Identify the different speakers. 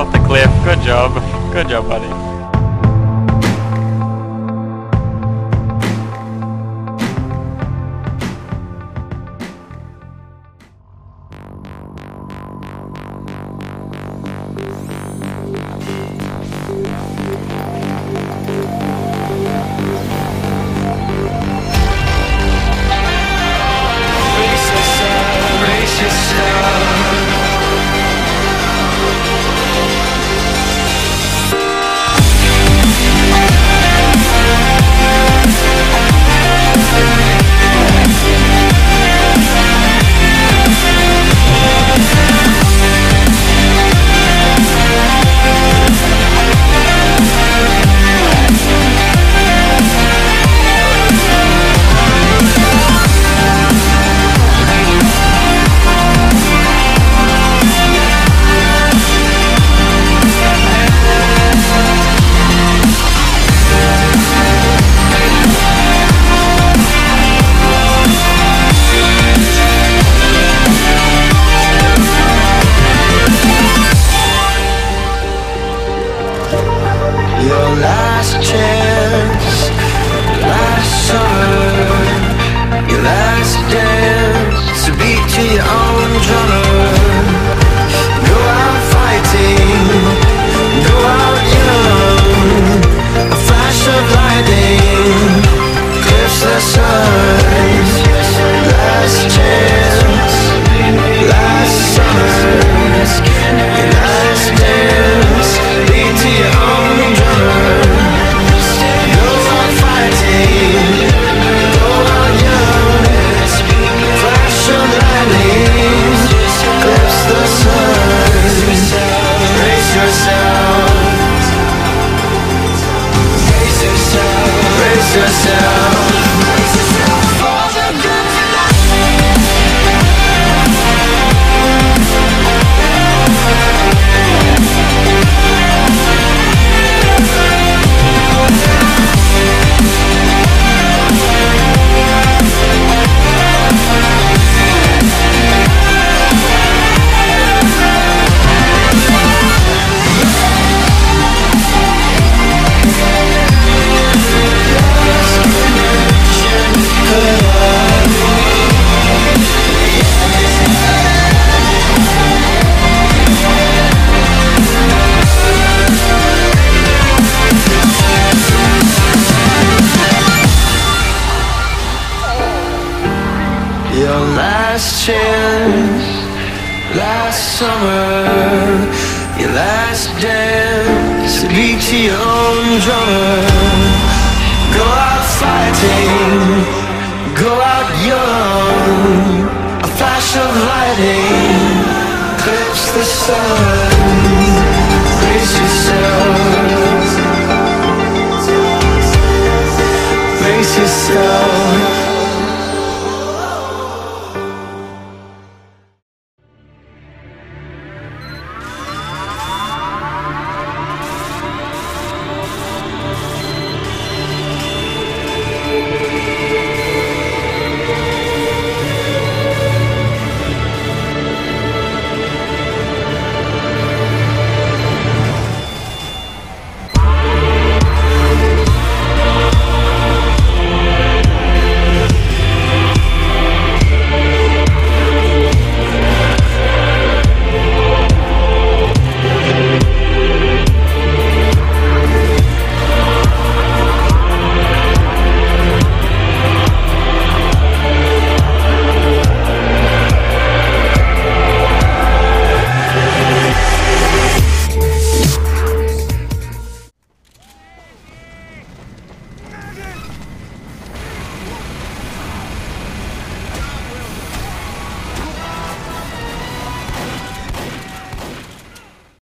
Speaker 1: Off the cliff. Good job, good job, buddy.
Speaker 2: Your last chance, last summer, your last dance, to beat to your own drummer. Your last chance, last summer, your last dance, beat to your own drummer. Go out fighting, go out young, a flash of lightning clips the sun. Brace yourself, brace yourself.